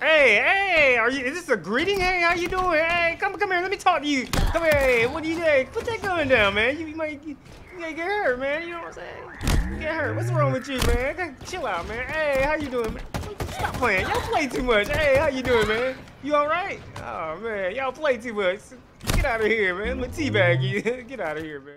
Hey, hey, are you? Is this a greeting? Hey, how you doing? Hey, come, come here. Let me talk to you. Come here. Hey, what do you doing? Put that gun down, man. You, you might, you, you get hurt, man. You know what I'm saying? Get hurt. What's wrong with you, man? Chill out, man. Hey, how you doing, man? Stop playing. Y'all play too much. Hey, how you doing, man? You all right? Oh man, y'all play too much. Get out of here, man. Let me teabag you. Get out of here, man.